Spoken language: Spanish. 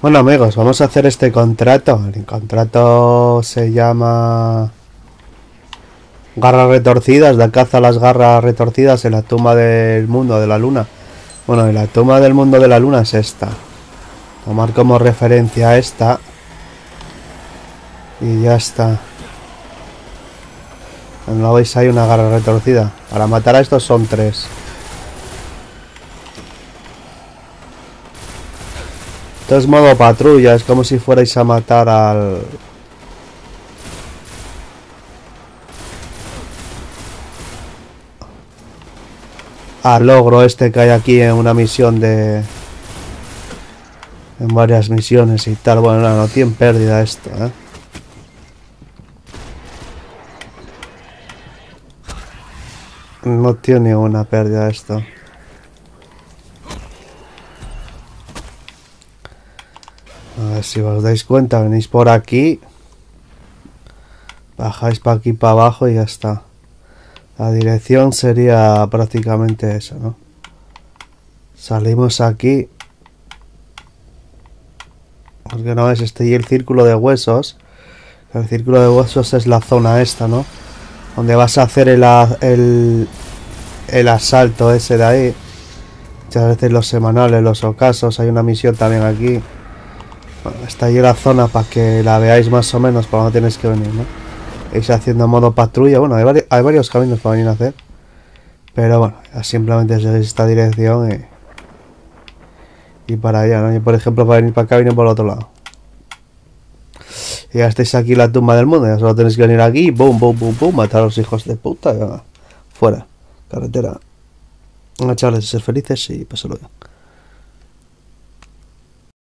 Bueno amigos, vamos a hacer este contrato. El contrato se llama... Garras retorcidas, da caza a las garras retorcidas en la tumba del mundo de la luna. Bueno, en la tumba del mundo de la luna es esta. Tomar como referencia esta. Y ya está. ¿No veis hay una garra retorcida? Para matar a estos son tres. Esto es modo patrulla, es como si fuerais a matar al... Al logro este que hay aquí en una misión de... En varias misiones y tal. Bueno, no, no tiene pérdida esto, ¿eh? No tiene una pérdida esto. A ver si os dais cuenta, venís por aquí. Bajáis para aquí para abajo y ya está. La dirección sería prácticamente eso, ¿no? Salimos aquí. Porque no es este y el círculo de huesos. El círculo de huesos es la zona esta, ¿no? Donde vas a hacer el, el, el asalto ese de ahí. Muchas veces los semanales, los ocasos. Hay una misión también aquí. Bueno, está ahí la zona para que la veáis más o menos para no tenéis que venir, ¿no? Vais haciendo modo patrulla. Bueno, hay, hay, varios caminos para venir a hacer. Pero bueno, simplemente seguís esta dirección y, y para allá, ¿no? Y por ejemplo, para venir para acá, viene por el otro lado. Ya estáis aquí la tumba del mundo. Ya solo tenéis que venir aquí. Boom, boom, boom, boom. Matar a los hijos de puta. Y, fuera. Carretera. Bueno, chavales, ser felices y pasarlo bien.